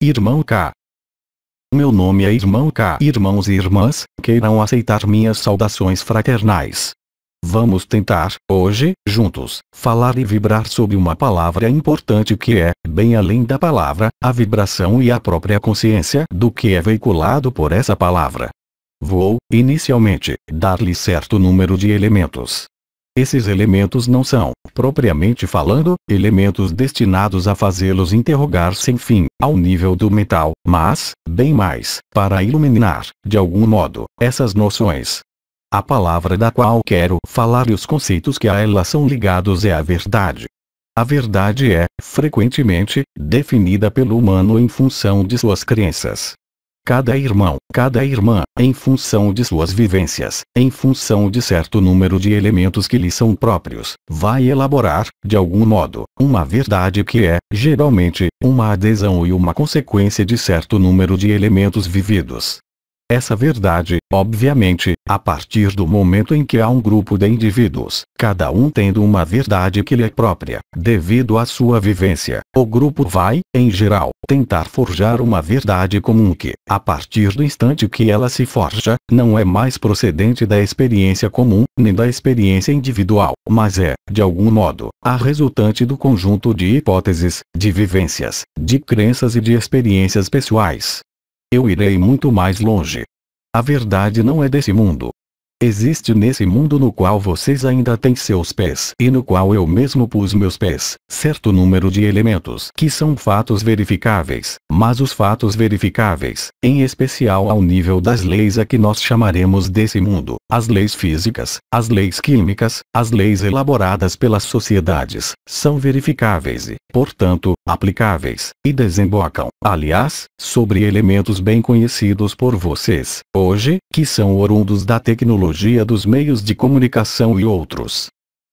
Irmão K. Meu nome é Irmão K. Irmãos e irmãs, queiram aceitar minhas saudações fraternais. Vamos tentar, hoje, juntos, falar e vibrar sobre uma palavra importante que é, bem além da palavra, a vibração e a própria consciência do que é veiculado por essa palavra. Vou, inicialmente, dar-lhe certo número de elementos. Esses elementos não são, propriamente falando, elementos destinados a fazê-los interrogar sem fim, ao nível do metal, mas, bem mais, para iluminar, de algum modo, essas noções, a palavra da qual quero falar e os conceitos que a ela são ligados é a verdade. A verdade é, frequentemente, definida pelo humano em função de suas crenças. Cada irmão, cada irmã, em função de suas vivências, em função de certo número de elementos que lhe são próprios, vai elaborar, de algum modo, uma verdade que é, geralmente, uma adesão e uma consequência de certo número de elementos vividos. Essa verdade, obviamente, a partir do momento em que há um grupo de indivíduos, cada um tendo uma verdade que lhe é própria, devido à sua vivência, o grupo vai, em geral, tentar forjar uma verdade comum que, a partir do instante que ela se forja, não é mais procedente da experiência comum, nem da experiência individual, mas é, de algum modo, a resultante do conjunto de hipóteses, de vivências, de crenças e de experiências pessoais, eu irei muito mais longe. A verdade não é desse mundo. Existe nesse mundo no qual vocês ainda têm seus pés e no qual eu mesmo pus meus pés, certo número de elementos que são fatos verificáveis, mas os fatos verificáveis, em especial ao nível das leis a que nós chamaremos desse mundo, as leis físicas, as leis químicas, as leis elaboradas pelas sociedades, são verificáveis e, portanto, aplicáveis, e desembocam, aliás, sobre elementos bem conhecidos por vocês, hoje, que são orundos da tecnologia dos meios de comunicação e outros.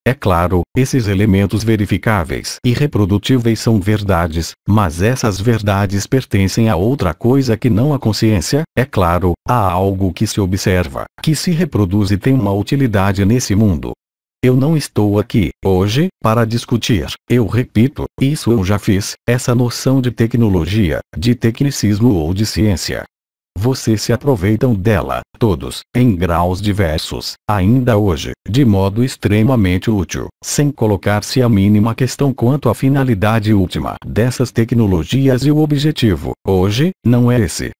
É claro, esses elementos verificáveis e reprodutíveis são verdades, mas essas verdades pertencem a outra coisa que não a consciência, é claro, a algo que se observa, que se reproduz e tem uma utilidade nesse mundo. Eu não estou aqui, hoje, para discutir, eu repito, isso eu já fiz, essa noção de tecnologia, de tecnicismo ou de ciência. Vocês se aproveitam dela, todos, em graus diversos, ainda hoje, de modo extremamente útil, sem colocar-se a mínima questão quanto à finalidade última dessas tecnologias e o objetivo, hoje, não é esse.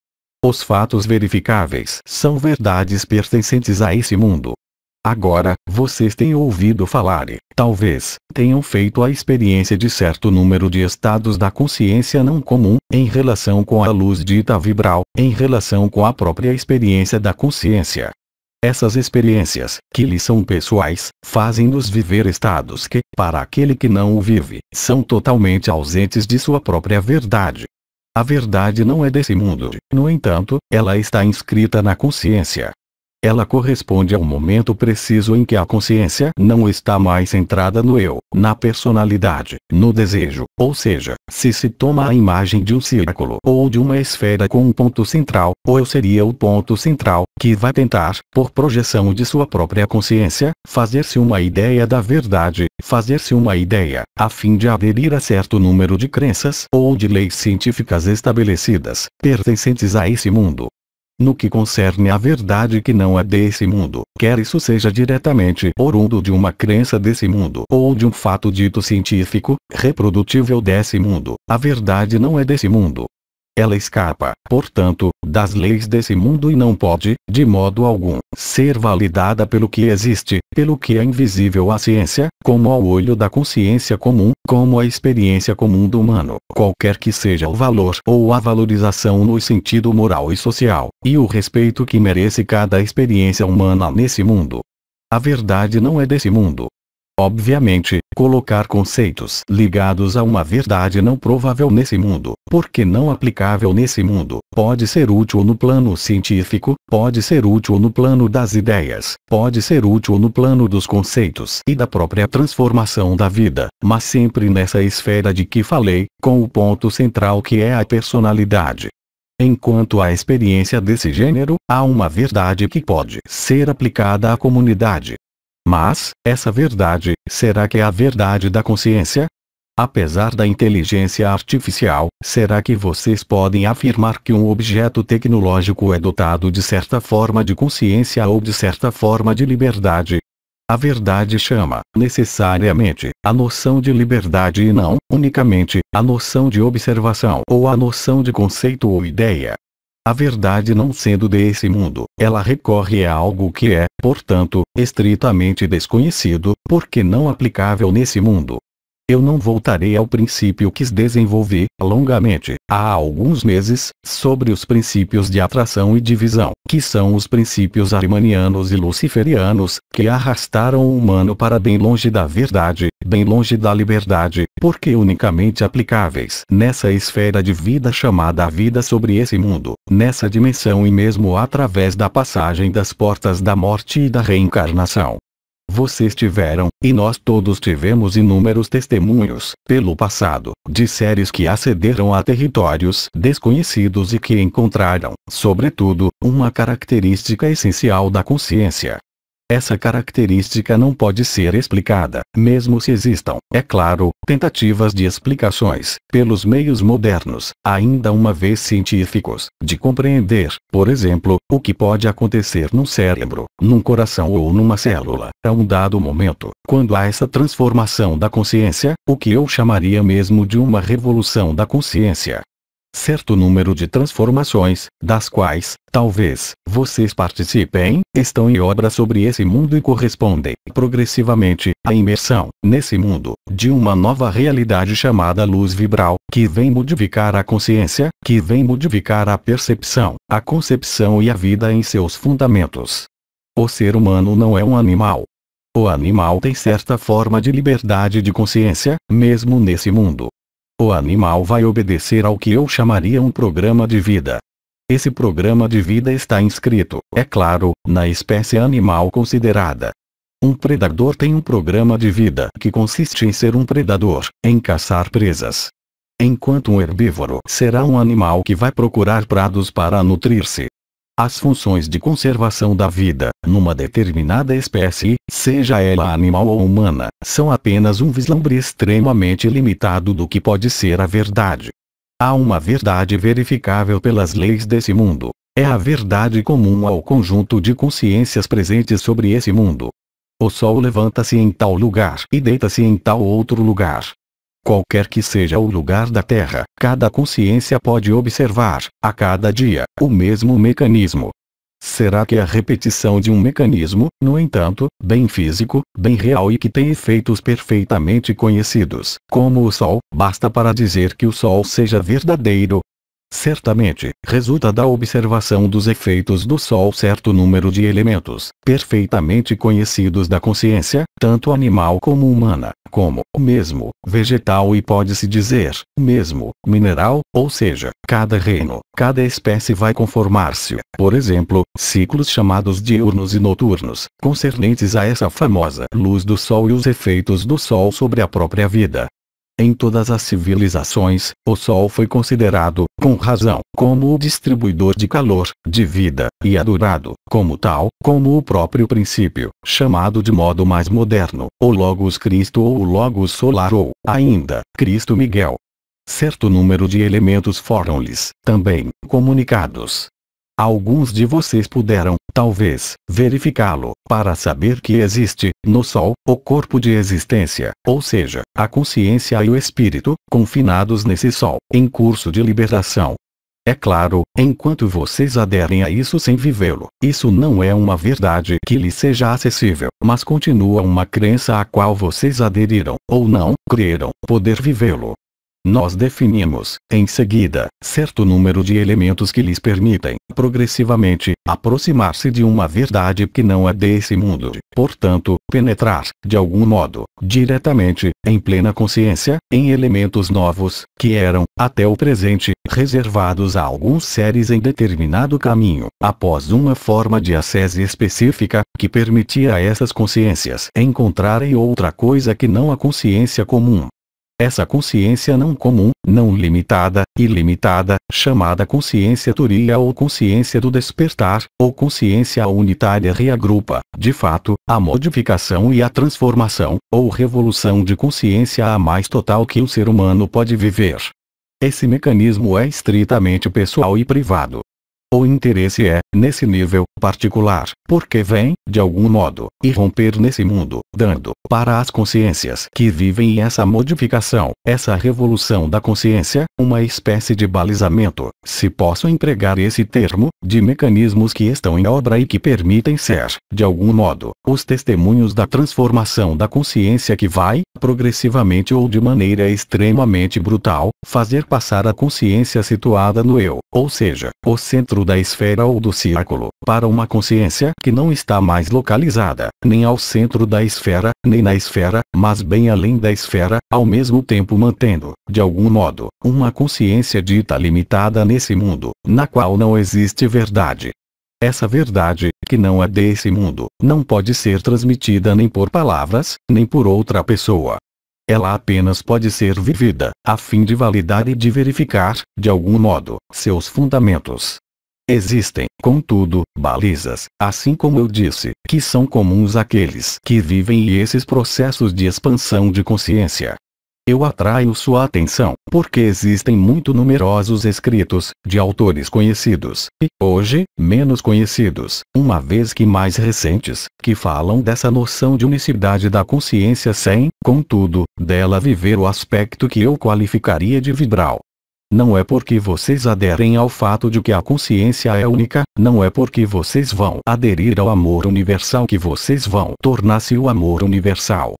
Os fatos verificáveis são verdades pertencentes a esse mundo, Agora, vocês têm ouvido falar e, talvez, tenham feito a experiência de certo número de estados da consciência não comum, em relação com a luz dita vibral, em relação com a própria experiência da consciência. Essas experiências, que lhe são pessoais, fazem-nos viver estados que, para aquele que não o vive, são totalmente ausentes de sua própria verdade. A verdade não é desse mundo, no entanto, ela está inscrita na consciência, ela corresponde ao momento preciso em que a consciência não está mais centrada no eu, na personalidade, no desejo, ou seja, se se toma a imagem de um círculo ou de uma esfera com um ponto central, o eu seria o ponto central, que vai tentar, por projeção de sua própria consciência, fazer-se uma ideia da verdade, fazer-se uma ideia, a fim de aderir a certo número de crenças ou de leis científicas estabelecidas, pertencentes a esse mundo, no que concerne à verdade que não é desse mundo, quer isso seja diretamente oriundo de uma crença desse mundo ou de um fato dito científico, reprodutível desse mundo, a verdade não é desse mundo, ela escapa, portanto, das leis desse mundo e não pode, de modo algum, ser validada pelo que existe, pelo que é invisível à ciência, como ao olho da consciência comum, como a experiência comum do humano, qualquer que seja o valor ou a valorização no sentido moral e social, e o respeito que merece cada experiência humana nesse mundo. A verdade não é desse mundo, Obviamente, colocar conceitos ligados a uma verdade não provável nesse mundo, porque não aplicável nesse mundo, pode ser útil no plano científico, pode ser útil no plano das ideias, pode ser útil no plano dos conceitos e da própria transformação da vida, mas sempre nessa esfera de que falei, com o ponto central que é a personalidade. Enquanto há experiência desse gênero, há uma verdade que pode ser aplicada à comunidade, mas, essa verdade, será que é a verdade da consciência? Apesar da inteligência artificial, será que vocês podem afirmar que um objeto tecnológico é dotado de certa forma de consciência ou de certa forma de liberdade? A verdade chama, necessariamente, a noção de liberdade e não, unicamente, a noção de observação ou a noção de conceito ou ideia. A verdade não sendo desse mundo, ela recorre a algo que é, portanto, estritamente desconhecido, porque não aplicável nesse mundo. Eu não voltarei ao princípio que desenvolvi, longamente, há alguns meses, sobre os princípios de atração e divisão, que são os princípios arimanianos e luciferianos, que arrastaram o humano para bem longe da verdade, bem longe da liberdade, porque unicamente aplicáveis nessa esfera de vida chamada a vida sobre esse mundo, nessa dimensão e mesmo através da passagem das portas da morte e da reencarnação. Vocês tiveram, e nós todos tivemos inúmeros testemunhos, pelo passado, de séries que acederam a territórios desconhecidos e que encontraram, sobretudo, uma característica essencial da consciência, essa característica não pode ser explicada, mesmo se existam, é claro, tentativas de explicações, pelos meios modernos, ainda uma vez científicos, de compreender, por exemplo, o que pode acontecer num cérebro, num coração ou numa célula, a um dado momento, quando há essa transformação da consciência, o que eu chamaria mesmo de uma revolução da consciência certo número de transformações, das quais, talvez, vocês participem, estão em obra sobre esse mundo e correspondem, progressivamente, à imersão, nesse mundo, de uma nova realidade chamada luz vibral, que vem modificar a consciência, que vem modificar a percepção, a concepção e a vida em seus fundamentos. O ser humano não é um animal. O animal tem certa forma de liberdade de consciência, mesmo nesse mundo. O animal vai obedecer ao que eu chamaria um programa de vida. Esse programa de vida está inscrito, é claro, na espécie animal considerada. Um predador tem um programa de vida que consiste em ser um predador, em caçar presas. Enquanto um herbívoro será um animal que vai procurar prados para nutrir-se. As funções de conservação da vida, numa determinada espécie, seja ela animal ou humana, são apenas um vislumbre extremamente limitado do que pode ser a verdade. Há uma verdade verificável pelas leis desse mundo. É a verdade comum ao conjunto de consciências presentes sobre esse mundo. O sol levanta-se em tal lugar e deita-se em tal outro lugar. Qualquer que seja o lugar da Terra, cada consciência pode observar, a cada dia, o mesmo mecanismo. Será que a repetição de um mecanismo, no entanto, bem físico, bem real e que tem efeitos perfeitamente conhecidos, como o Sol, basta para dizer que o Sol seja verdadeiro, Certamente, resulta da observação dos efeitos do Sol certo número de elementos, perfeitamente conhecidos da consciência, tanto animal como humana, como, o mesmo, vegetal e pode-se dizer, o mesmo, mineral, ou seja, cada reino, cada espécie vai conformar-se, por exemplo, ciclos chamados diurnos e noturnos, concernentes a essa famosa luz do Sol e os efeitos do Sol sobre a própria vida. Em todas as civilizações, o Sol foi considerado, com razão, como o distribuidor de calor, de vida, e adorado, como tal, como o próprio princípio, chamado de modo mais moderno, o Logos Cristo ou o Logos Solar ou, ainda, Cristo Miguel. Certo número de elementos foram-lhes, também, comunicados. Alguns de vocês puderam, talvez, verificá-lo, para saber que existe, no Sol, o corpo de existência, ou seja, a consciência e o espírito, confinados nesse Sol, em curso de liberação. É claro, enquanto vocês aderem a isso sem vivê-lo, isso não é uma verdade que lhe seja acessível, mas continua uma crença a qual vocês aderiram, ou não, creram, poder vivê-lo. Nós definimos, em seguida, certo número de elementos que lhes permitem, progressivamente, aproximar-se de uma verdade que não é desse mundo, portanto, penetrar, de algum modo, diretamente, em plena consciência, em elementos novos, que eram, até o presente, reservados a alguns seres em determinado caminho, após uma forma de acesso específica, que permitia a essas consciências encontrarem outra coisa que não a consciência comum, Essa consciência não comum, não limitada, ilimitada, chamada consciência turia ou consciência do despertar, ou consciência unitária reagrupa, de fato, a modificação e a transformação, ou revolução de consciência a mais total que o ser humano pode viver. Esse mecanismo é estritamente pessoal e privado. O interesse é, nesse nível particular, porque vem, de algum modo, irromper nesse mundo, dando, para as consciências que vivem essa modificação, essa revolução da consciência, uma espécie de balizamento, se posso empregar esse termo, de mecanismos que estão em obra e que permitem ser, de algum modo, os testemunhos da transformação da consciência que vai, progressivamente ou de maneira extremamente brutal, fazer passar a consciência situada no eu, ou seja, o centro da esfera ou do círculo, para uma consciência que não está mais localizada, nem ao centro da esfera, nem na esfera, mas bem além da esfera, ao mesmo tempo mantendo, de algum modo, uma consciência dita limitada nesse mundo, na qual não existe verdade. Essa verdade, que não é desse mundo, não pode ser transmitida nem por palavras, nem por outra pessoa. Ela apenas pode ser vivida, a fim de validar e de verificar, de algum modo, seus fundamentos. Existem, contudo, balizas, assim como eu disse, que são comuns àqueles que vivem esses processos de expansão de consciência. Eu atraio sua atenção, porque existem muito numerosos escritos, de autores conhecidos, e, hoje, menos conhecidos, uma vez que mais recentes, que falam dessa noção de unicidade da consciência sem, contudo, dela viver o aspecto que eu qualificaria de vibral. Não é porque vocês aderem ao fato de que a consciência é única, não é porque vocês vão aderir ao amor universal que vocês vão tornar-se o amor universal.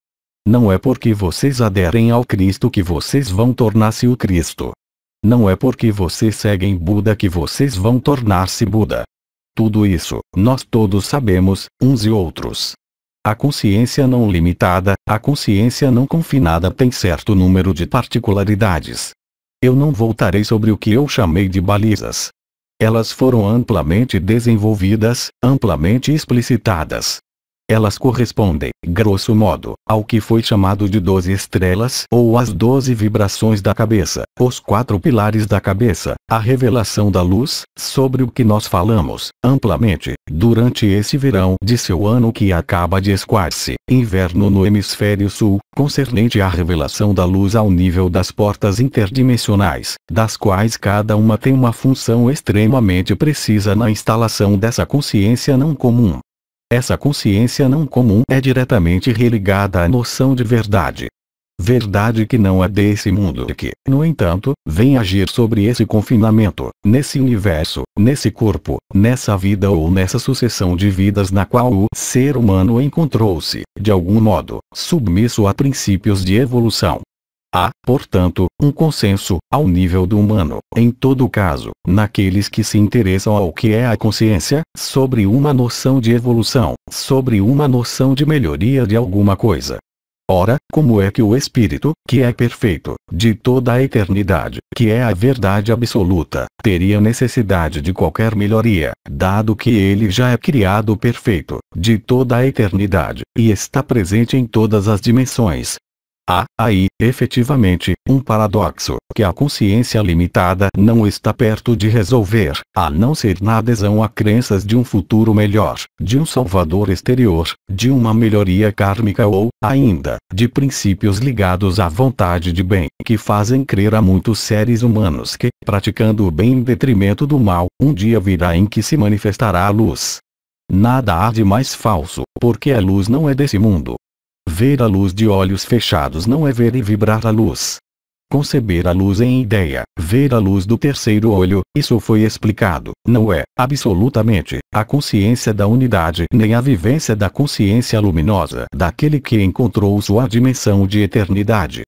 Não é porque vocês aderem ao Cristo que vocês vão tornar-se o Cristo. Não é porque vocês seguem Buda que vocês vão tornar-se Buda. Tudo isso, nós todos sabemos, uns e outros. A consciência não limitada, a consciência não confinada tem certo número de particularidades, eu não voltarei sobre o que eu chamei de balizas. Elas foram amplamente desenvolvidas, amplamente explicitadas. Elas correspondem, grosso modo, ao que foi chamado de doze estrelas ou as doze vibrações da cabeça, os quatro pilares da cabeça, a revelação da luz, sobre o que nós falamos, amplamente, durante esse verão de seu ano que acaba de escoar-se, inverno no hemisfério sul, concernente à revelação da luz ao nível das portas interdimensionais, das quais cada uma tem uma função extremamente precisa na instalação dessa consciência não comum. Essa consciência não comum é diretamente religada à noção de verdade. Verdade que não é desse mundo e que, no entanto, vem agir sobre esse confinamento, nesse universo, nesse corpo, nessa vida ou nessa sucessão de vidas na qual o ser humano encontrou-se, de algum modo, submisso a princípios de evolução, Há, portanto, um consenso, ao nível do humano, em todo caso, naqueles que se interessam ao que é a consciência, sobre uma noção de evolução, sobre uma noção de melhoria de alguma coisa. Ora, como é que o Espírito, que é perfeito, de toda a eternidade, que é a verdade absoluta, teria necessidade de qualquer melhoria, dado que ele já é criado perfeito, de toda a eternidade, e está presente em todas as dimensões, Há, aí, efetivamente, um paradoxo, que a consciência limitada não está perto de resolver, a não ser na adesão a crenças de um futuro melhor, de um salvador exterior, de uma melhoria kármica ou, ainda, de princípios ligados à vontade de bem, que fazem crer a muitos seres humanos que, praticando o bem em detrimento do mal, um dia virá em que se manifestará a luz. Nada há de mais falso, porque a luz não é desse mundo, Ver a luz de olhos fechados não é ver e vibrar a luz. Conceber a luz em ideia, ver a luz do terceiro olho, isso foi explicado, não é, absolutamente, a consciência da unidade nem a vivência da consciência luminosa daquele que encontrou sua dimensão de eternidade.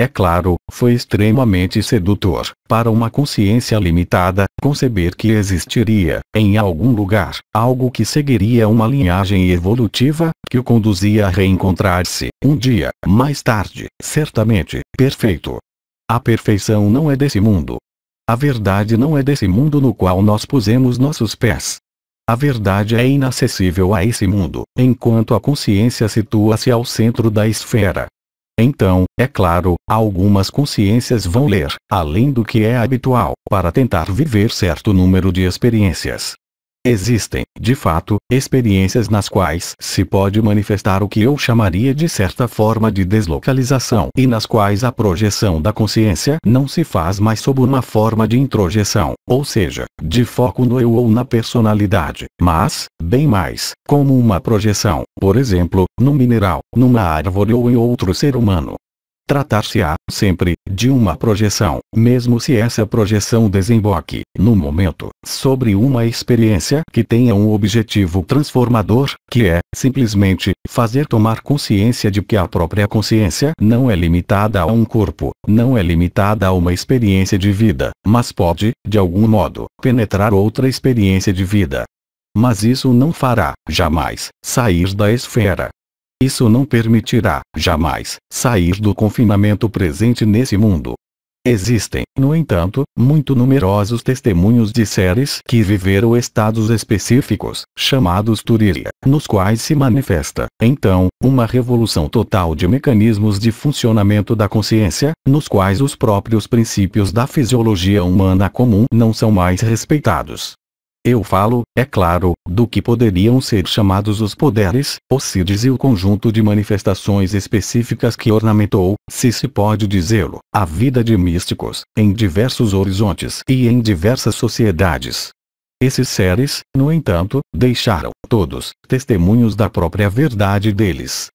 É claro, foi extremamente sedutor, para uma consciência limitada, conceber que existiria, em algum lugar, algo que seguiria uma linhagem evolutiva, que o conduzia a reencontrar-se, um dia, mais tarde, certamente, perfeito. A perfeição não é desse mundo. A verdade não é desse mundo no qual nós pusemos nossos pés. A verdade é inacessível a esse mundo, enquanto a consciência situa-se ao centro da esfera, Então, é claro, algumas consciências vão ler, além do que é habitual, para tentar viver certo número de experiências. Existem, de fato, experiências nas quais se pode manifestar o que eu chamaria de certa forma de deslocalização e nas quais a projeção da consciência não se faz mais sob uma forma de introjeção, ou seja, de foco no eu ou na personalidade, mas, bem mais, como uma projeção, por exemplo, no mineral, numa árvore ou em outro ser humano. Tratar-se-á, sempre, de uma projeção, mesmo se essa projeção desemboque, no momento, sobre uma experiência que tenha um objetivo transformador, que é, simplesmente, fazer tomar consciência de que a própria consciência não é limitada a um corpo, não é limitada a uma experiência de vida, mas pode, de algum modo, penetrar outra experiência de vida. Mas isso não fará, jamais, sair da esfera, isso não permitirá, jamais, sair do confinamento presente nesse mundo. Existem, no entanto, muito numerosos testemunhos de seres que viveram estados específicos, chamados Turiria, nos quais se manifesta, então, uma revolução total de mecanismos de funcionamento da consciência, nos quais os próprios princípios da fisiologia humana comum não são mais respeitados. Eu falo, é claro, do que poderiam ser chamados os poderes, os CIDs e o conjunto de manifestações específicas que ornamentou, se se pode dizê-lo, a vida de místicos, em diversos horizontes e em diversas sociedades. Esses seres, no entanto, deixaram, todos, testemunhos da própria verdade deles,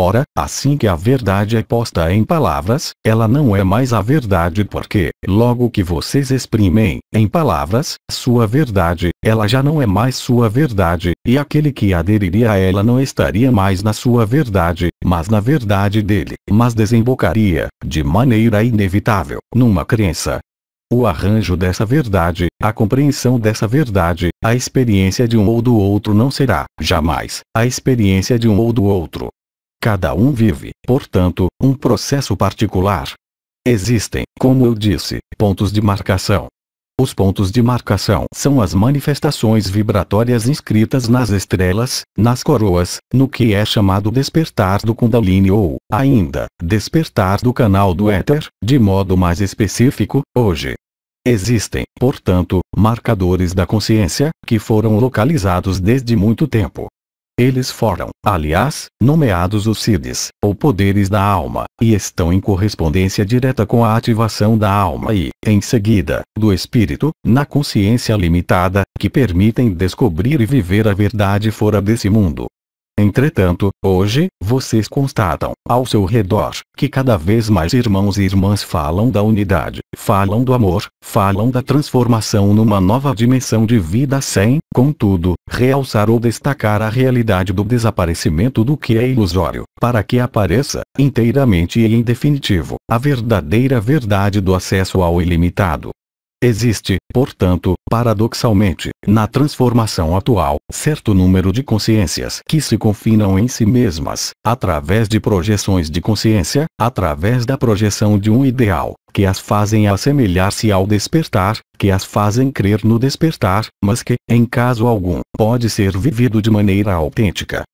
Ora, assim que a verdade é posta em palavras, ela não é mais a verdade porque, logo que vocês exprimem, em palavras, sua verdade, ela já não é mais sua verdade, e aquele que aderiria a ela não estaria mais na sua verdade, mas na verdade dele, mas desembocaria, de maneira inevitável, numa crença, o arranjo dessa verdade, a compreensão dessa verdade, a experiência de um ou do outro não será, jamais, a experiência de um ou do outro, Cada um vive, portanto, um processo particular. Existem, como eu disse, pontos de marcação. Os pontos de marcação são as manifestações vibratórias inscritas nas estrelas, nas coroas, no que é chamado despertar do Kundalini ou, ainda, despertar do canal do éter, de modo mais específico, hoje. Existem, portanto, marcadores da consciência, que foram localizados desde muito tempo, eles foram, aliás, nomeados os CIDs, ou poderes da alma, e estão em correspondência direta com a ativação da alma e, em seguida, do espírito, na consciência limitada, que permitem descobrir e viver a verdade fora desse mundo. Entretanto, hoje, vocês constatam, ao seu redor, que cada vez mais irmãos e irmãs falam da unidade, falam do amor, falam da transformação numa nova dimensão de vida sem, contudo, realçar ou destacar a realidade do desaparecimento do que é ilusório, para que apareça, inteiramente e em definitivo, a verdadeira verdade do acesso ao ilimitado. Existe, portanto, paradoxalmente, na transformação atual, certo número de consciências que se confinam em si mesmas, através de projeções de consciência, através da projeção de um ideal, que as fazem assemelhar-se ao despertar, que as fazem crer no despertar, mas que, em caso algum, pode ser vivido de maneira autêntica,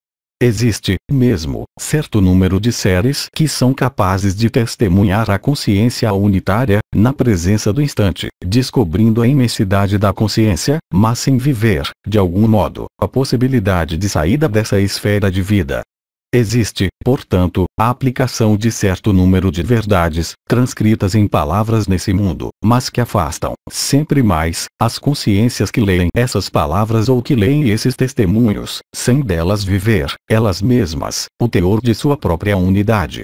Existe, mesmo, certo número de seres que são capazes de testemunhar a consciência unitária, na presença do instante, descobrindo a imensidade da consciência, mas sem viver, de algum modo, a possibilidade de saída dessa esfera de vida. Existe, portanto, a aplicação de certo número de verdades, transcritas em palavras nesse mundo, mas que afastam, sempre mais, as consciências que leem essas palavras ou que leem esses testemunhos, sem delas viver, elas mesmas, o teor de sua própria unidade.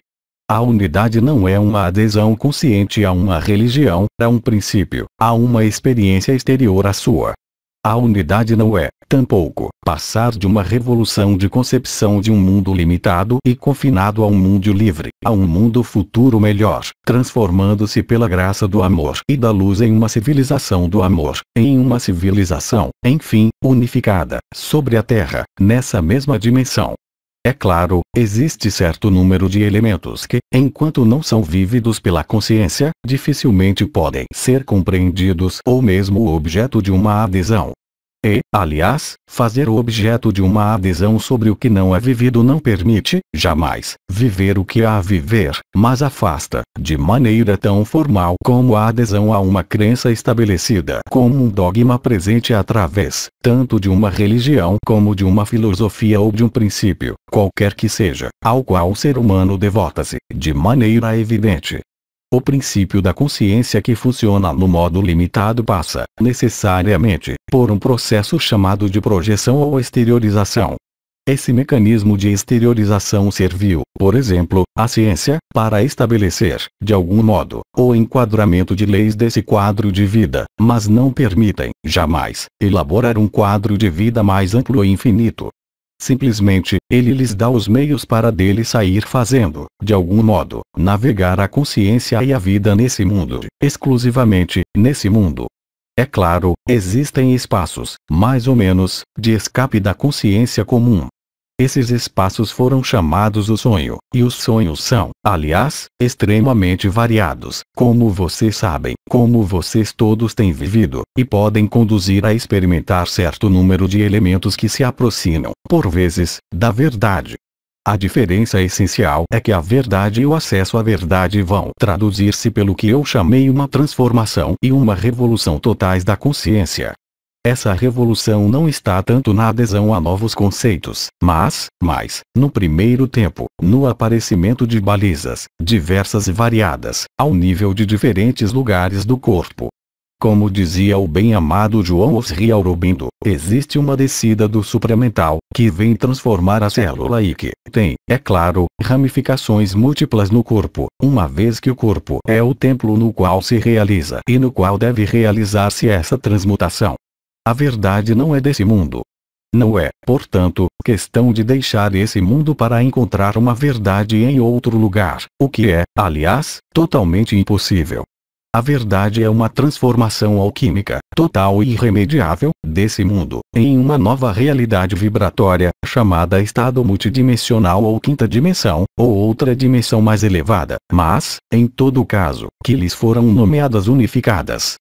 A unidade não é uma adesão consciente a uma religião, a um princípio, a uma experiência exterior à sua, a unidade não é, tampouco, passar de uma revolução de concepção de um mundo limitado e confinado a um mundo livre, a um mundo futuro melhor, transformando-se pela graça do amor e da luz em uma civilização do amor, em uma civilização, enfim, unificada, sobre a Terra, nessa mesma dimensão, é claro, existe certo número de elementos que, enquanto não são vividos pela consciência, dificilmente podem ser compreendidos ou mesmo objeto de uma adesão. E, aliás, fazer o objeto de uma adesão sobre o que não é vivido não permite, jamais, viver o que há a viver, mas afasta, de maneira tão formal como a adesão a uma crença estabelecida como um dogma presente através, tanto de uma religião como de uma filosofia ou de um princípio, qualquer que seja, ao qual o ser humano devota-se, de maneira evidente, o princípio da consciência que funciona no modo limitado passa, necessariamente, por um processo chamado de projeção ou exteriorização. Esse mecanismo de exteriorização serviu, por exemplo, à ciência, para estabelecer, de algum modo, o enquadramento de leis desse quadro de vida, mas não permitem, jamais, elaborar um quadro de vida mais amplo e infinito, Simplesmente, ele lhes dá os meios para dele sair fazendo, de algum modo, navegar a consciência e a vida nesse mundo, exclusivamente, nesse mundo. É claro, existem espaços, mais ou menos, de escape da consciência comum, esses espaços foram chamados o sonho, e os sonhos são, aliás, extremamente variados, como vocês sabem, como vocês todos têm vivido, e podem conduzir a experimentar certo número de elementos que se aproximam, por vezes, da verdade. A diferença essencial é que a verdade e o acesso à verdade vão traduzir-se pelo que eu chamei uma transformação e uma revolução totais da consciência. Essa revolução não está tanto na adesão a novos conceitos, mas, mais, no primeiro tempo, no aparecimento de balizas, diversas e variadas, ao nível de diferentes lugares do corpo. Como dizia o bem-amado João Osri Aurobindo, existe uma descida do supramental, que vem transformar a célula e que tem, é claro, ramificações múltiplas no corpo, uma vez que o corpo é o templo no qual se realiza e no qual deve realizar-se essa transmutação. A verdade não é desse mundo. Não é, portanto, questão de deixar esse mundo para encontrar uma verdade em outro lugar, o que é, aliás, totalmente impossível. A verdade é uma transformação alquímica, total e irremediável, desse mundo, em uma nova realidade vibratória, chamada estado multidimensional ou quinta dimensão, ou outra dimensão mais elevada, mas, em todo caso, que lhes foram nomeadas unificadas,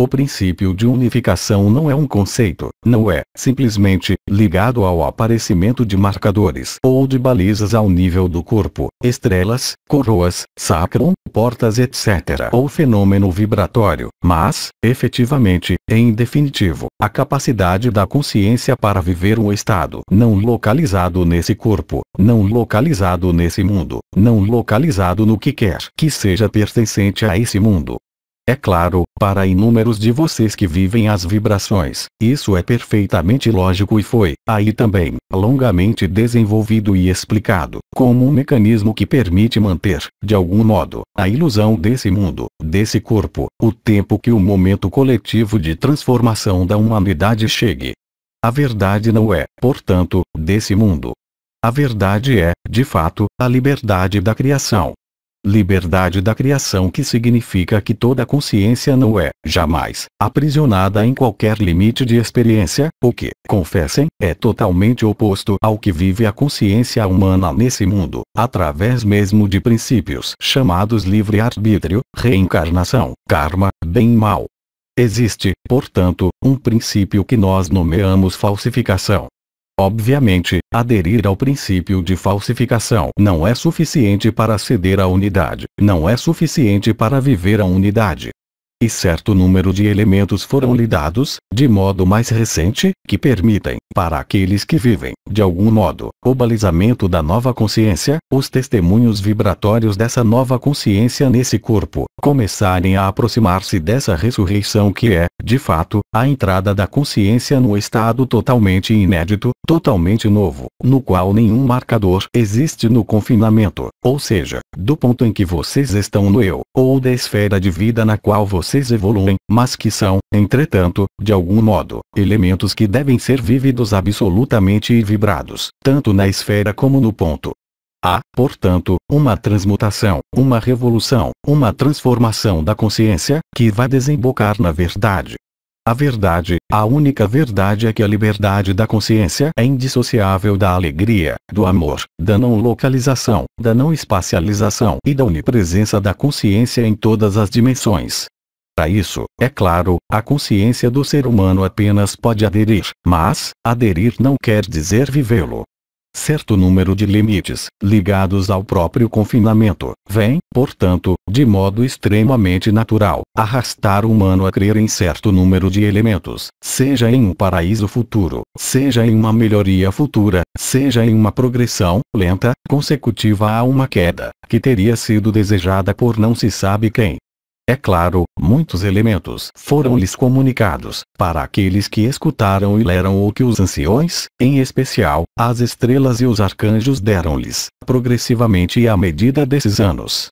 o princípio de unificação não é um conceito, não é, simplesmente, ligado ao aparecimento de marcadores ou de balizas ao nível do corpo, estrelas, coroas, sacrum, portas etc. ou fenômeno vibratório, mas, efetivamente, em definitivo, a capacidade da consciência para viver um estado não localizado nesse corpo, não localizado nesse mundo, não localizado no que quer que seja pertencente a esse mundo, é claro, para inúmeros de vocês que vivem as vibrações, isso é perfeitamente lógico e foi, aí também, longamente desenvolvido e explicado, como um mecanismo que permite manter, de algum modo, a ilusão desse mundo, desse corpo, o tempo que o momento coletivo de transformação da humanidade chegue. A verdade não é, portanto, desse mundo. A verdade é, de fato, a liberdade da criação, Liberdade da criação que significa que toda consciência não é, jamais, aprisionada em qualquer limite de experiência, o que, confessem, é totalmente oposto ao que vive a consciência humana nesse mundo, através mesmo de princípios chamados livre-arbítrio, reencarnação, karma, bem e mal. Existe, portanto, um princípio que nós nomeamos falsificação, Obviamente, aderir ao princípio de falsificação não é suficiente para ceder à unidade, não é suficiente para viver a unidade e certo número de elementos foram lhe dados, de modo mais recente, que permitem, para aqueles que vivem, de algum modo, o balizamento da nova consciência, os testemunhos vibratórios dessa nova consciência nesse corpo, começarem a aproximar-se dessa ressurreição que é, de fato, a entrada da consciência no estado totalmente inédito, totalmente novo, no qual nenhum marcador existe no confinamento, ou seja, do ponto em que vocês estão no eu, ou da esfera de vida na qual vocês evoluem, mas que são, entretanto, de algum modo, elementos que devem ser vividos absolutamente e vibrados, tanto na esfera como no ponto. Há, portanto, uma transmutação, uma revolução, uma transformação da consciência, que vai desembocar na verdade, a verdade, a única verdade é que a liberdade da consciência é indissociável da alegria, do amor, da não localização, da não espacialização e da onipresença da consciência em todas as dimensões. A isso, é claro, a consciência do ser humano apenas pode aderir, mas, aderir não quer dizer vivê-lo. Certo número de limites, ligados ao próprio confinamento, vem, portanto, de modo extremamente natural, arrastar o humano a crer em certo número de elementos, seja em um paraíso futuro, seja em uma melhoria futura, seja em uma progressão, lenta, consecutiva a uma queda, que teria sido desejada por não se sabe quem. É claro, muitos elementos foram-lhes comunicados, para aqueles que escutaram e leram o que os anciões, em especial, as estrelas e os arcanjos deram-lhes, progressivamente e à medida desses anos.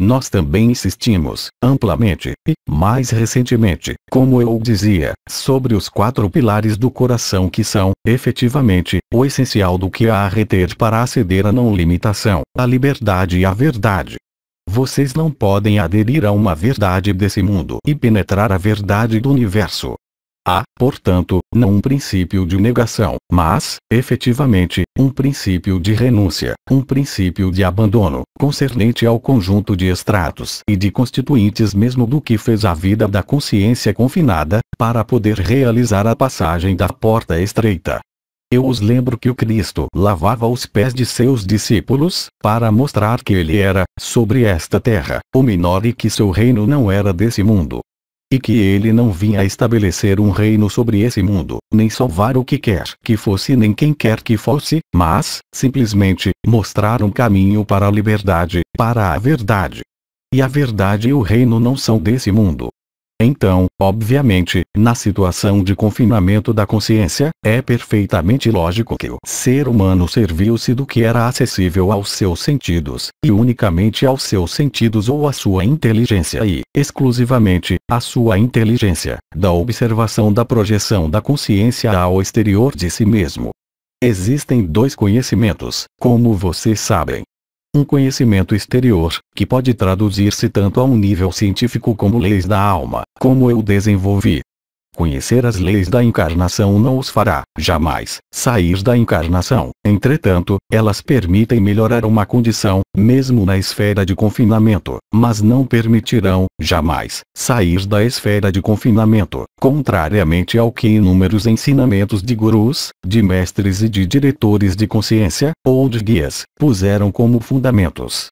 Nós também insistimos, amplamente, e, mais recentemente, como eu dizia, sobre os quatro pilares do coração que são, efetivamente, o essencial do que há a reter para aceder à não limitação, à liberdade e à verdade. Vocês não podem aderir a uma verdade desse mundo e penetrar a verdade do universo. Há, portanto, não um princípio de negação, mas, efetivamente, um princípio de renúncia, um princípio de abandono, concernente ao conjunto de extratos e de constituintes mesmo do que fez a vida da consciência confinada, para poder realizar a passagem da porta estreita. Eu os lembro que o Cristo lavava os pés de seus discípulos, para mostrar que ele era, sobre esta terra, o menor e que seu reino não era desse mundo. E que ele não vinha estabelecer um reino sobre esse mundo, nem salvar o que quer que fosse nem quem quer que fosse, mas, simplesmente, mostrar um caminho para a liberdade, para a verdade. E a verdade e o reino não são desse mundo, então, obviamente, na situação de confinamento da consciência, é perfeitamente lógico que o ser humano serviu-se do que era acessível aos seus sentidos, e unicamente aos seus sentidos ou à sua inteligência e, exclusivamente, à sua inteligência, da observação da projeção da consciência ao exterior de si mesmo. Existem dois conhecimentos, como vocês sabem, um conhecimento exterior, que pode traduzir-se tanto a um nível científico como leis da alma, como eu desenvolvi, Conhecer as leis da encarnação não os fará, jamais, sair da encarnação. Entretanto, elas permitem melhorar uma condição, mesmo na esfera de confinamento, mas não permitirão, jamais, sair da esfera de confinamento, contrariamente ao que inúmeros ensinamentos de gurus, de mestres e de diretores de consciência, ou de guias, puseram como fundamentos.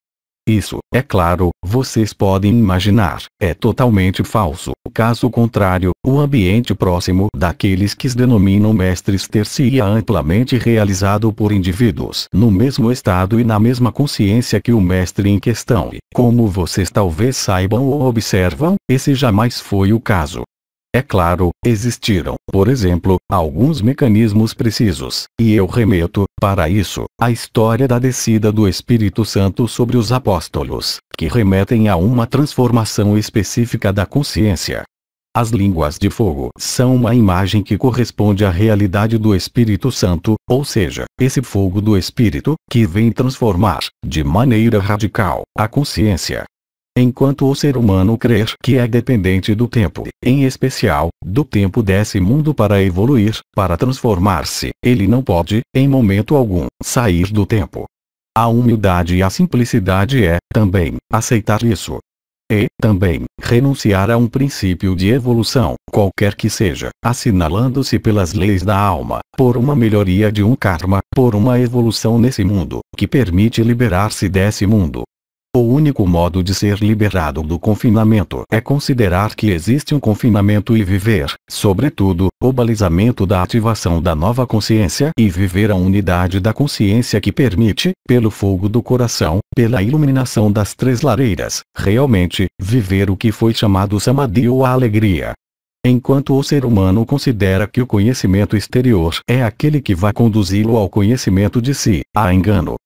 Isso, é claro, vocês podem imaginar, é totalmente falso. Caso contrário, o ambiente próximo daqueles que denominam mestres ter-se-ia amplamente realizado por indivíduos no mesmo estado e na mesma consciência que o mestre em questão. E, como vocês talvez saibam ou observam, esse jamais foi o caso. É claro, existiram, por exemplo, alguns mecanismos precisos, e eu remeto, para isso, à história da descida do Espírito Santo sobre os apóstolos, que remetem a uma transformação específica da consciência. As línguas de fogo são uma imagem que corresponde à realidade do Espírito Santo, ou seja, esse fogo do Espírito, que vem transformar, de maneira radical, a consciência, Enquanto o ser humano crer que é dependente do tempo, em especial, do tempo desse mundo para evoluir, para transformar-se, ele não pode, em momento algum, sair do tempo. A humildade e a simplicidade é, também, aceitar isso. E, também, renunciar a um princípio de evolução, qualquer que seja, assinalando-se pelas leis da alma, por uma melhoria de um karma, por uma evolução nesse mundo, que permite liberar-se desse mundo, o único modo de ser liberado do confinamento é considerar que existe um confinamento e viver, sobretudo, o balizamento da ativação da nova consciência e viver a unidade da consciência que permite, pelo fogo do coração, pela iluminação das três lareiras, realmente, viver o que foi chamado samadhi ou a alegria. Enquanto o ser humano considera que o conhecimento exterior é aquele que vai conduzi-lo ao conhecimento de si, há engano.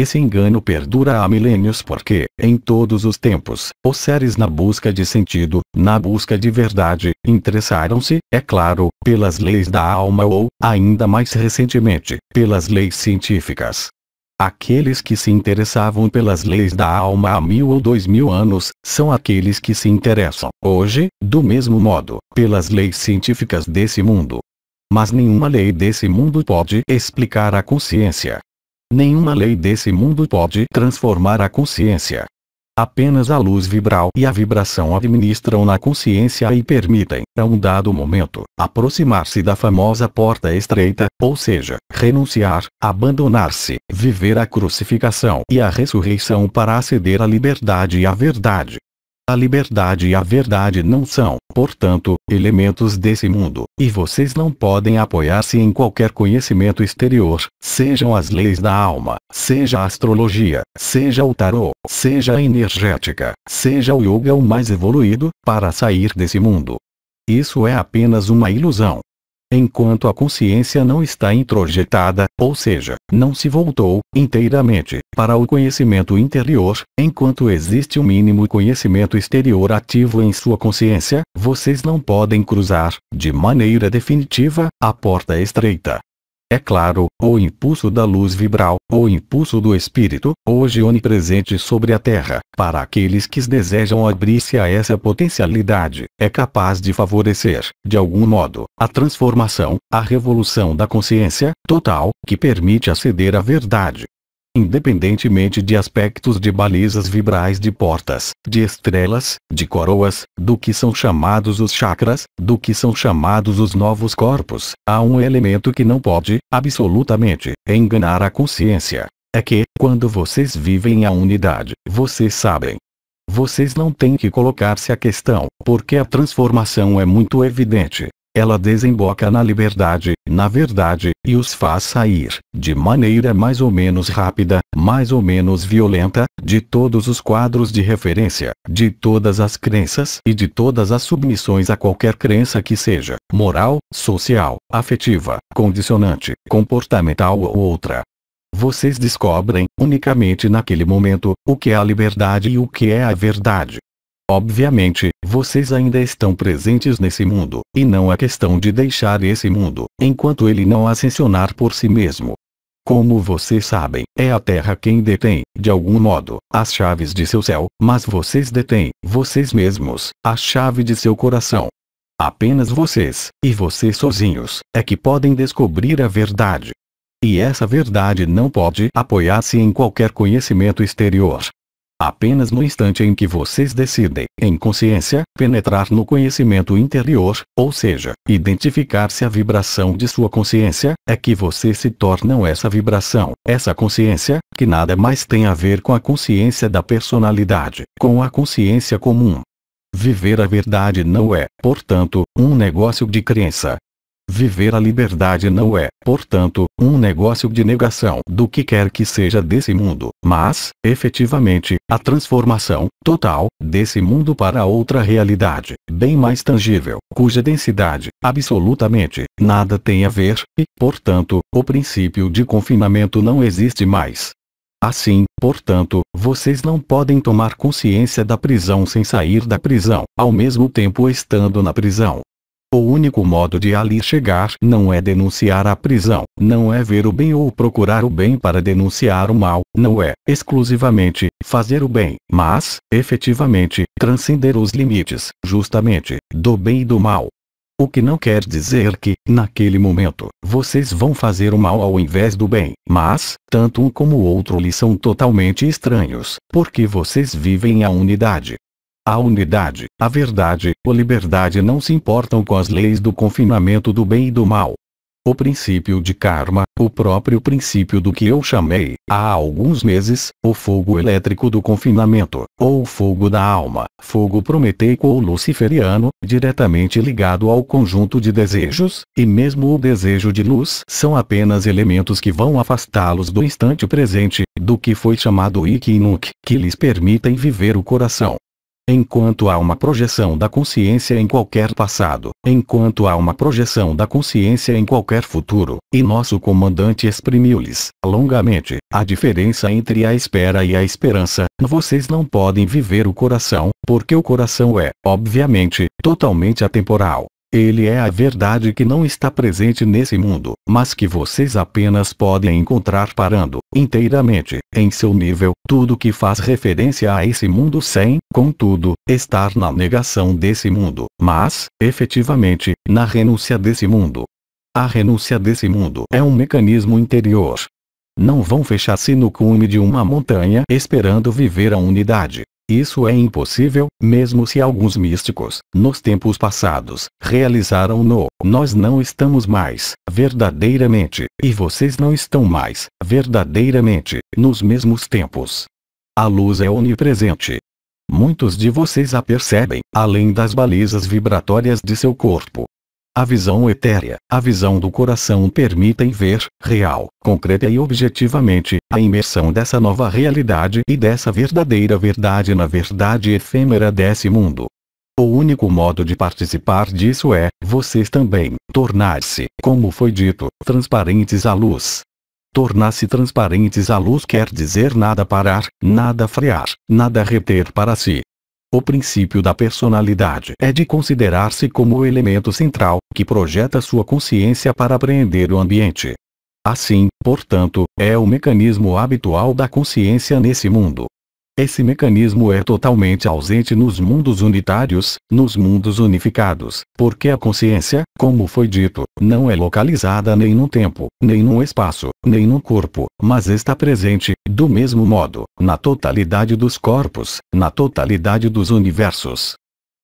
Esse engano perdura há milênios porque, em todos os tempos, os seres na busca de sentido, na busca de verdade, interessaram-se, é claro, pelas leis da alma ou, ainda mais recentemente, pelas leis científicas. Aqueles que se interessavam pelas leis da alma há mil ou dois mil anos, são aqueles que se interessam, hoje, do mesmo modo, pelas leis científicas desse mundo. Mas nenhuma lei desse mundo pode explicar a consciência, Nenhuma lei desse mundo pode transformar a consciência. Apenas a luz vibral e a vibração administram na consciência e permitem, a um dado momento, aproximar-se da famosa porta estreita, ou seja, renunciar, abandonar-se, viver a crucificação e a ressurreição para aceder à liberdade e à verdade. A liberdade e a verdade não são, portanto, elementos desse mundo, e vocês não podem apoiar-se em qualquer conhecimento exterior, sejam as leis da alma, seja a astrologia, seja o tarô, seja a energética, seja o yoga o mais evoluído, para sair desse mundo. Isso é apenas uma ilusão. Enquanto a consciência não está introjetada, ou seja, não se voltou, inteiramente, para o conhecimento interior, enquanto existe um mínimo conhecimento exterior ativo em sua consciência, vocês não podem cruzar, de maneira definitiva, a porta estreita. É claro, o impulso da luz vibral, o impulso do espírito, hoje onipresente sobre a Terra, para aqueles que desejam abrir-se a essa potencialidade, é capaz de favorecer, de algum modo, a transformação, a revolução da consciência, total, que permite aceder à verdade, independentemente de aspectos de balizas vibrais de portas, de estrelas, de coroas, do que são chamados os chakras, do que são chamados os novos corpos, há um elemento que não pode, absolutamente, enganar a consciência. É que, quando vocês vivem a unidade, vocês sabem. Vocês não têm que colocar-se a questão, porque a transformação é muito evidente, ela desemboca na liberdade, na verdade, e os faz sair, de maneira mais ou menos rápida, mais ou menos violenta, de todos os quadros de referência, de todas as crenças e de todas as submissões a qualquer crença que seja, moral, social, afetiva, condicionante, comportamental ou outra. Vocês descobrem, unicamente naquele momento, o que é a liberdade e o que é a verdade. Obviamente, vocês ainda estão presentes nesse mundo, e não é questão de deixar esse mundo, enquanto ele não ascensionar por si mesmo. Como vocês sabem, é a Terra quem detém, de algum modo, as chaves de seu céu, mas vocês detêm, vocês mesmos, a chave de seu coração. Apenas vocês, e vocês sozinhos, é que podem descobrir a verdade. E essa verdade não pode apoiar-se em qualquer conhecimento exterior, Apenas no instante em que vocês decidem, em consciência, penetrar no conhecimento interior, ou seja, identificar-se a vibração de sua consciência, é que vocês se tornam essa vibração, essa consciência, que nada mais tem a ver com a consciência da personalidade, com a consciência comum. Viver a verdade não é, portanto, um negócio de crença, Viver a liberdade não é, portanto, um negócio de negação do que quer que seja desse mundo, mas, efetivamente, a transformação, total, desse mundo para outra realidade, bem mais tangível, cuja densidade, absolutamente, nada tem a ver, e, portanto, o princípio de confinamento não existe mais. Assim, portanto, vocês não podem tomar consciência da prisão sem sair da prisão, ao mesmo tempo estando na prisão. O único modo de ali chegar não é denunciar a prisão, não é ver o bem ou procurar o bem para denunciar o mal, não é, exclusivamente, fazer o bem, mas, efetivamente, transcender os limites, justamente, do bem e do mal. O que não quer dizer que, naquele momento, vocês vão fazer o mal ao invés do bem, mas, tanto um como o outro lhes são totalmente estranhos, porque vocês vivem a unidade, a unidade, a verdade, a liberdade não se importam com as leis do confinamento do bem e do mal. O princípio de karma, o próprio princípio do que eu chamei, há alguns meses, o fogo elétrico do confinamento, ou fogo da alma, fogo prometeico ou luciferiano, diretamente ligado ao conjunto de desejos, e mesmo o desejo de luz são apenas elementos que vão afastá-los do instante presente, do que foi chamado Ikinuk, que lhes permitem viver o coração, Enquanto há uma projeção da consciência em qualquer passado, enquanto há uma projeção da consciência em qualquer futuro, e nosso comandante exprimiu-lhes, longamente, a diferença entre a espera e a esperança, vocês não podem viver o coração, porque o coração é, obviamente, totalmente atemporal. Ele é a verdade que não está presente nesse mundo, mas que vocês apenas podem encontrar parando, inteiramente, em seu nível, tudo que faz referência a esse mundo sem, contudo, estar na negação desse mundo, mas, efetivamente, na renúncia desse mundo. A renúncia desse mundo é um mecanismo interior. Não vão fechar-se no cume de uma montanha esperando viver a unidade. Isso é impossível, mesmo se alguns místicos, nos tempos passados, realizaram-no. Nós não estamos mais, verdadeiramente, e vocês não estão mais, verdadeiramente, nos mesmos tempos. A luz é onipresente. Muitos de vocês a percebem, além das balizas vibratórias de seu corpo. A visão etérea, a visão do coração permitem ver, real, concreta e objetivamente, a imersão dessa nova realidade e dessa verdadeira verdade na verdade efêmera desse mundo. O único modo de participar disso é, vocês também, tornar-se, como foi dito, transparentes à luz. Tornar-se transparentes à luz quer dizer nada parar, nada frear, nada reter para si, o princípio da personalidade é de considerar-se como o elemento central, que projeta sua consciência para apreender o ambiente. Assim, portanto, é o mecanismo habitual da consciência nesse mundo. Esse mecanismo é totalmente ausente nos mundos unitários, nos mundos unificados, porque a consciência, como foi dito, não é localizada nem no tempo, nem no espaço, nem no corpo, mas está presente, do mesmo modo, na totalidade dos corpos, na totalidade dos universos.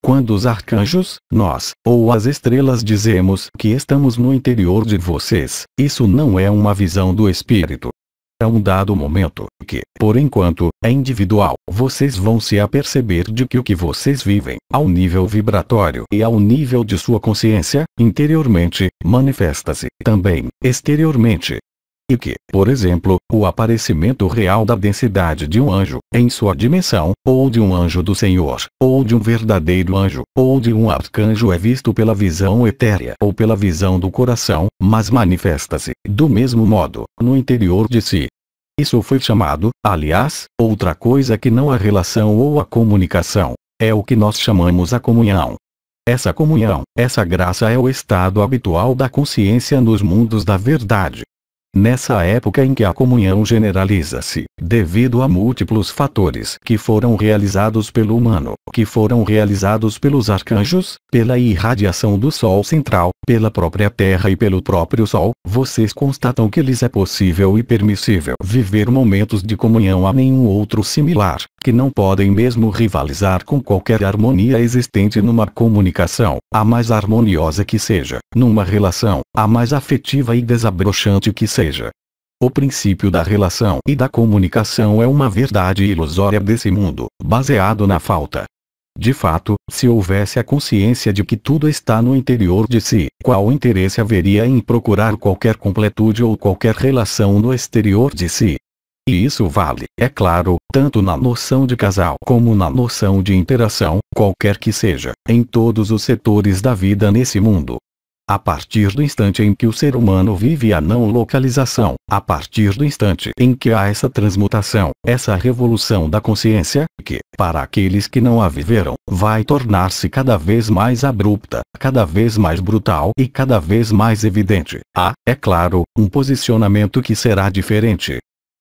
Quando os arcanjos, nós, ou as estrelas dizemos que estamos no interior de vocês, isso não é uma visão do espírito, a um dado momento, que, por enquanto, é individual, vocês vão se aperceber de que o que vocês vivem, ao nível vibratório e ao nível de sua consciência, interiormente, manifesta-se, também, exteriormente, e que, por exemplo, o aparecimento real da densidade de um anjo, em sua dimensão, ou de um anjo do Senhor, ou de um verdadeiro anjo, ou de um arcanjo é visto pela visão etérea ou pela visão do coração, mas manifesta-se, do mesmo modo, no interior de si. Isso foi chamado, aliás, outra coisa que não a relação ou a comunicação. É o que nós chamamos a comunhão. Essa comunhão, essa graça é o estado habitual da consciência nos mundos da verdade. Nessa época em que a comunhão generaliza-se, devido a múltiplos fatores que foram realizados pelo humano, que foram realizados pelos arcanjos, pela irradiação do Sol central, pela própria Terra e pelo próprio Sol, vocês constatam que lhes é possível e permissível viver momentos de comunhão a nenhum outro similar, que não podem mesmo rivalizar com qualquer harmonia existente numa comunicação, a mais harmoniosa que seja, numa relação, a mais afetiva e desabrochante que seja. O princípio da relação e da comunicação é uma verdade ilusória desse mundo, baseado na falta. De fato, se houvesse a consciência de que tudo está no interior de si, qual interesse haveria em procurar qualquer completude ou qualquer relação no exterior de si? E isso vale, é claro, tanto na noção de casal como na noção de interação, qualquer que seja, em todos os setores da vida nesse mundo. A partir do instante em que o ser humano vive a não localização, a partir do instante em que há essa transmutação, essa revolução da consciência, que, para aqueles que não a viveram, vai tornar-se cada vez mais abrupta, cada vez mais brutal e cada vez mais evidente. Há, é claro, um posicionamento que será diferente,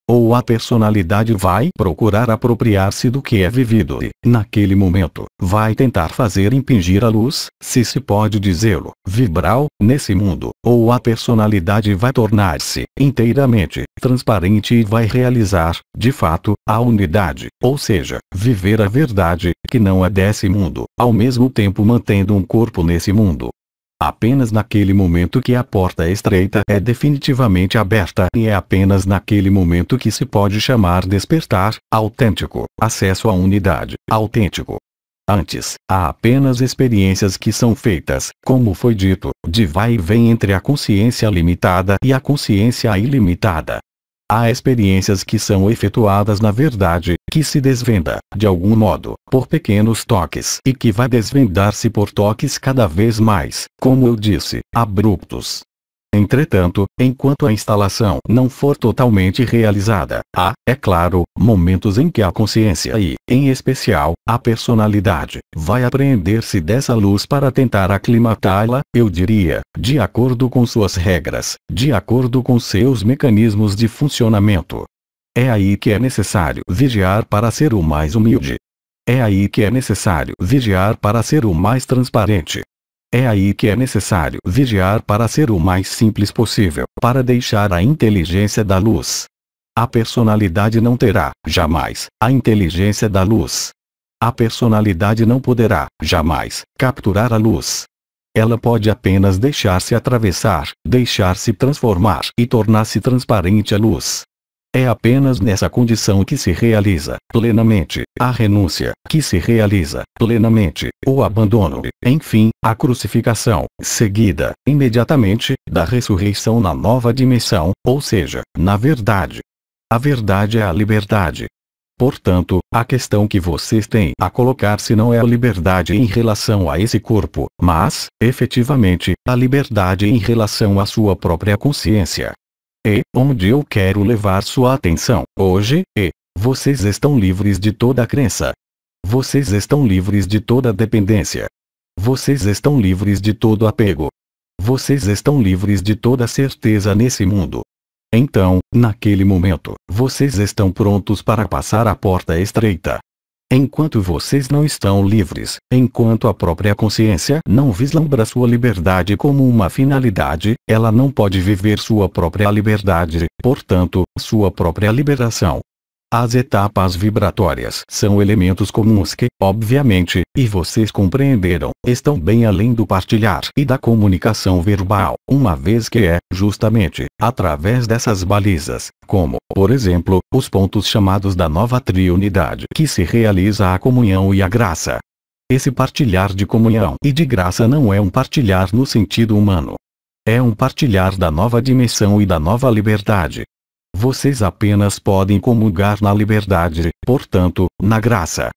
ou a personalidade vai procurar apropriar-se do que é vivido e, naquele momento, vai tentar fazer impingir a luz, se se pode dizê-lo, vibral, nesse mundo, ou a personalidade vai tornar-se, inteiramente, transparente e vai realizar, de fato, a unidade, ou seja, viver a verdade, que não é desse mundo, ao mesmo tempo mantendo um corpo nesse mundo, Apenas naquele momento que a porta estreita é definitivamente aberta e é apenas naquele momento que se pode chamar despertar, autêntico, acesso à unidade, autêntico. Antes, há apenas experiências que são feitas, como foi dito, de vai e vem entre a consciência limitada e a consciência ilimitada. Há experiências que são efetuadas na verdade, que se desvenda, de algum modo, por pequenos toques e que vai desvendar-se por toques cada vez mais, como eu disse, abruptos, Entretanto, enquanto a instalação não for totalmente realizada, há, é claro, momentos em que a consciência e, em especial, a personalidade, vai apreender-se dessa luz para tentar aclimatá-la, eu diria, de acordo com suas regras, de acordo com seus mecanismos de funcionamento. É aí que é necessário vigiar para ser o mais humilde. É aí que é necessário vigiar para ser o mais transparente, é aí que é necessário vigiar para ser o mais simples possível, para deixar a inteligência da luz. A personalidade não terá, jamais, a inteligência da luz. A personalidade não poderá, jamais, capturar a luz. Ela pode apenas deixar-se atravessar, deixar-se transformar e tornar-se transparente a luz. É apenas nessa condição que se realiza, plenamente, a renúncia, que se realiza, plenamente, o abandono, enfim, a crucificação, seguida, imediatamente, da ressurreição na nova dimensão, ou seja, na verdade. A verdade é a liberdade. Portanto, a questão que vocês têm a colocar-se não é a liberdade em relação a esse corpo, mas, efetivamente, a liberdade em relação à sua própria consciência. E, onde eu quero levar sua atenção, hoje, e, vocês estão livres de toda crença. Vocês estão livres de toda dependência. Vocês estão livres de todo apego. Vocês estão livres de toda certeza nesse mundo. Então, naquele momento, vocês estão prontos para passar a porta estreita. Enquanto vocês não estão livres, enquanto a própria consciência não vislumbra sua liberdade como uma finalidade, ela não pode viver sua própria liberdade, portanto, sua própria liberação. As etapas vibratórias são elementos comuns que, obviamente, e vocês compreenderam, estão bem além do partilhar e da comunicação verbal, uma vez que é, justamente, através dessas balizas, como, por exemplo, os pontos chamados da nova triunidade, que se realiza a comunhão e a graça. Esse partilhar de comunhão e de graça não é um partilhar no sentido humano. É um partilhar da nova dimensão e da nova liberdade, vocês apenas podem comungar na liberdade, portanto, na graça.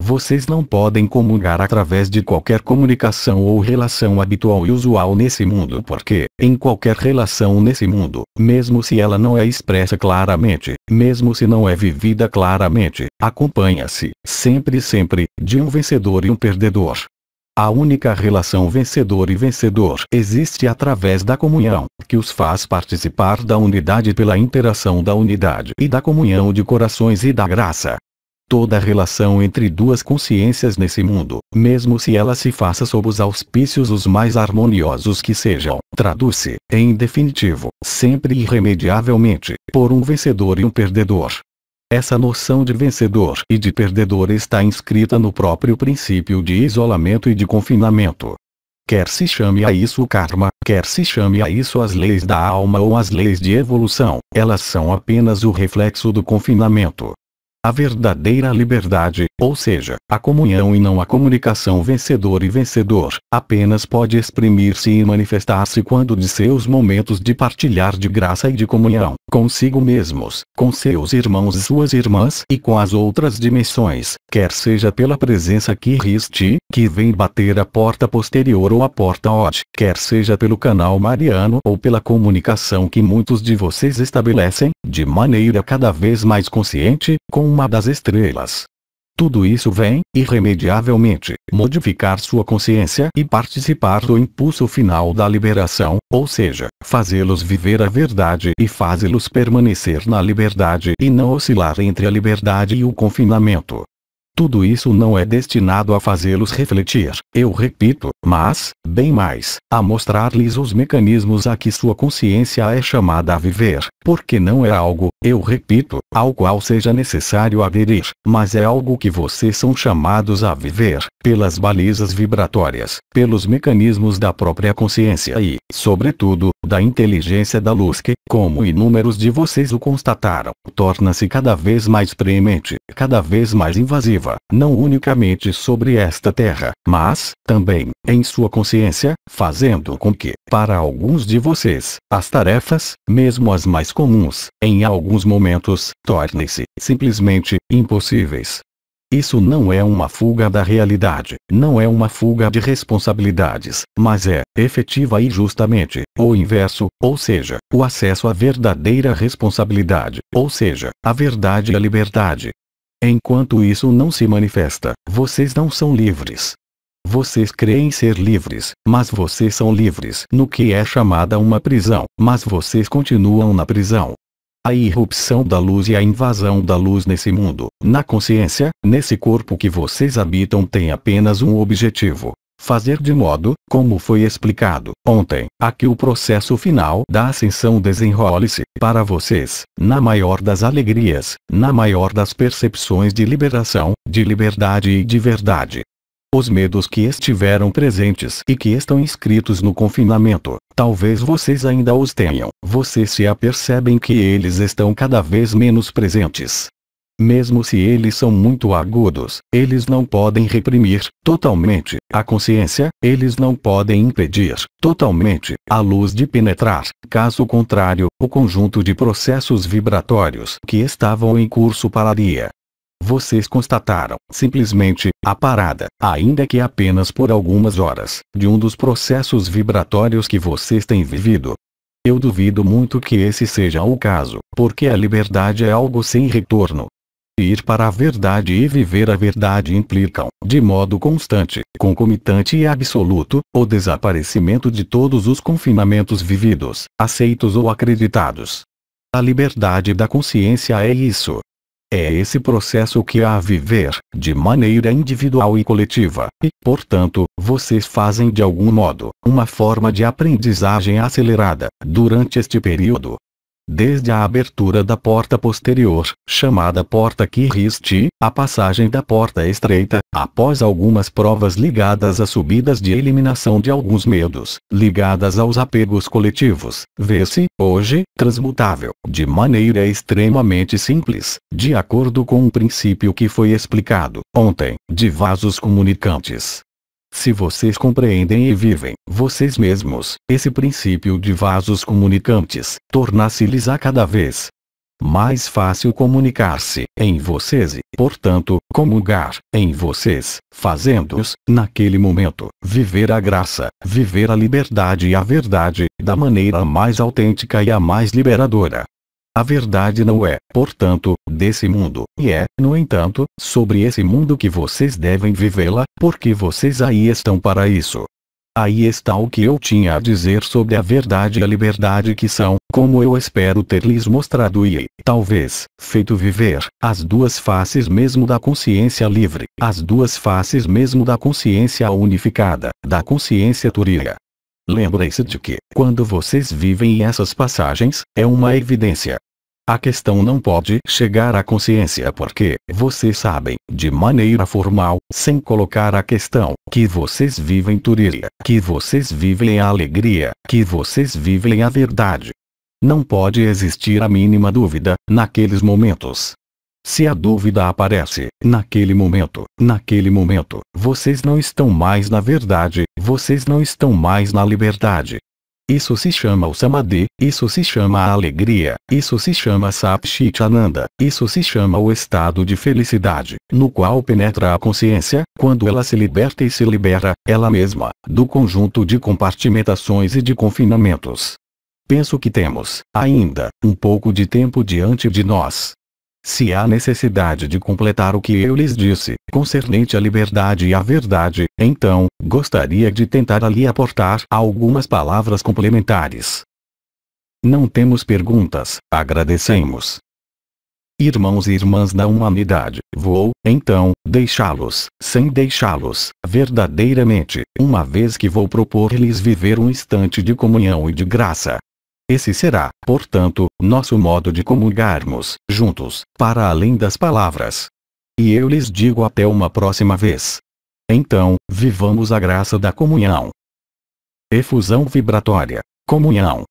Vocês não podem comungar através de qualquer comunicação ou relação habitual e usual nesse mundo porque, em qualquer relação nesse mundo, mesmo se ela não é expressa claramente, mesmo se não é vivida claramente, acompanha-se, sempre sempre, de um vencedor e um perdedor. A única relação vencedor e vencedor existe através da comunhão, que os faz participar da unidade pela interação da unidade e da comunhão de corações e da graça. Toda relação entre duas consciências nesse mundo, mesmo se ela se faça sob os auspícios os mais harmoniosos que sejam, traduz-se, em definitivo, sempre irremediavelmente, por um vencedor e um perdedor. Essa noção de vencedor e de perdedor está inscrita no próprio princípio de isolamento e de confinamento. Quer se chame a isso o karma, quer se chame a isso as leis da alma ou as leis de evolução, elas são apenas o reflexo do confinamento. A verdadeira liberdade, ou seja, a comunhão e não a comunicação vencedor e vencedor, apenas pode exprimir-se e manifestar-se quando de seus momentos de partilhar de graça e de comunhão, consigo mesmos, com seus irmãos e suas irmãs e com as outras dimensões, quer seja pela presença que riste, que vem bater a porta posterior ou a porta odd, quer seja pelo canal mariano ou pela comunicação que muitos de vocês estabelecem, de maneira cada vez mais consciente, com uma das estrelas. Tudo isso vem, irremediavelmente, modificar sua consciência e participar do impulso final da liberação, ou seja, fazê-los viver a verdade e fazê-los permanecer na liberdade e não oscilar entre a liberdade e o confinamento. Tudo isso não é destinado a fazê-los refletir, eu repito, mas, bem mais, a mostrar-lhes os mecanismos a que sua consciência é chamada a viver, porque não é algo, eu repito, ao qual seja necessário aderir, mas é algo que vocês são chamados a viver, pelas balizas vibratórias, pelos mecanismos da própria consciência e, sobretudo, da inteligência da luz que, como inúmeros de vocês o constataram, torna-se cada vez mais premente, cada vez mais invasiva, não unicamente sobre esta terra, mas, também, em sua consciência, fazendo com que, para alguns de vocês, as tarefas, mesmo as mais comuns, em alguns momentos, tornem-se, simplesmente, impossíveis. Isso não é uma fuga da realidade, não é uma fuga de responsabilidades, mas é, efetiva e justamente, o inverso, ou seja, o acesso à verdadeira responsabilidade, ou seja, a verdade e a liberdade. Enquanto isso não se manifesta, vocês não são livres. Vocês creem ser livres, mas vocês são livres no que é chamada uma prisão, mas vocês continuam na prisão. A irrupção da luz e a invasão da luz nesse mundo, na consciência, nesse corpo que vocês habitam tem apenas um objetivo. Fazer de modo, como foi explicado ontem, a que o processo final da ascensão desenrole-se, para vocês, na maior das alegrias, na maior das percepções de liberação, de liberdade e de verdade. Os medos que estiveram presentes e que estão inscritos no confinamento, talvez vocês ainda os tenham, vocês se apercebem que eles estão cada vez menos presentes. Mesmo se eles são muito agudos, eles não podem reprimir, totalmente, a consciência, eles não podem impedir, totalmente, a luz de penetrar, caso contrário, o conjunto de processos vibratórios que estavam em curso pararia. Vocês constataram, simplesmente, a parada, ainda que apenas por algumas horas, de um dos processos vibratórios que vocês têm vivido. Eu duvido muito que esse seja o caso, porque a liberdade é algo sem retorno. Ir para a verdade e viver a verdade implicam, de modo constante, concomitante e absoluto, o desaparecimento de todos os confinamentos vividos, aceitos ou acreditados. A liberdade da consciência é isso, é esse processo que há a viver, de maneira individual e coletiva, e, portanto, vocês fazem de algum modo, uma forma de aprendizagem acelerada, durante este período. Desde a abertura da porta posterior, chamada porta Kiristi, a passagem da porta estreita, após algumas provas ligadas a subidas de eliminação de alguns medos, ligadas aos apegos coletivos, vê-se, hoje, transmutável, de maneira extremamente simples, de acordo com um princípio que foi explicado, ontem, de vasos comunicantes. Se vocês compreendem e vivem, vocês mesmos, esse princípio de vasos comunicantes, torna-se-lhes a cada vez mais fácil comunicar-se em vocês e, portanto, comungar em vocês, fazendo-os, naquele momento, viver a graça, viver a liberdade e a verdade, da maneira mais autêntica e a mais liberadora. A verdade não é, portanto, desse mundo, e é, no entanto, sobre esse mundo que vocês devem vivê-la, porque vocês aí estão para isso. Aí está o que eu tinha a dizer sobre a verdade e a liberdade que são, como eu espero ter lhes mostrado e, talvez, feito viver, as duas faces mesmo da consciência livre, as duas faces mesmo da consciência unificada, da consciência turia. Lembrem-se de que, quando vocês vivem essas passagens, é uma evidência. A questão não pode chegar à consciência porque, vocês sabem, de maneira formal, sem colocar a questão, que vocês vivem Turiria, que vocês vivem a alegria, que vocês vivem a verdade. Não pode existir a mínima dúvida, naqueles momentos. Se a dúvida aparece, naquele momento, naquele momento, vocês não estão mais na verdade, vocês não estão mais na liberdade. Isso se chama o Samadhi, isso se chama a alegria, isso se chama Sapchitananda, isso se chama o estado de felicidade, no qual penetra a consciência, quando ela se liberta e se libera, ela mesma, do conjunto de compartimentações e de confinamentos. Penso que temos, ainda, um pouco de tempo diante de nós, se há necessidade de completar o que eu lhes disse, concernente à liberdade e à verdade, então, gostaria de tentar ali aportar algumas palavras complementares. Não temos perguntas, agradecemos. Irmãos e irmãs da humanidade, vou, então, deixá-los, sem deixá-los, verdadeiramente, uma vez que vou propor-lhes viver um instante de comunhão e de graça, esse será, portanto, nosso modo de comungarmos, juntos, para além das palavras. E eu lhes digo até uma próxima vez. Então, vivamos a graça da comunhão. Efusão vibratória. Comunhão.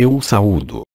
Eu o saúdo.